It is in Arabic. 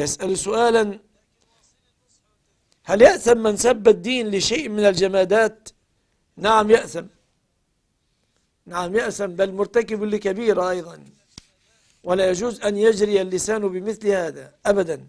يسأل سؤالا هل يأثم من سب الدين لشيء من الجمادات؟ نعم يأثم. نعم يأثم بل مرتكب لكبيرة أيضا. ولا يجوز أن يجري اللسان بمثل هذا أبدا.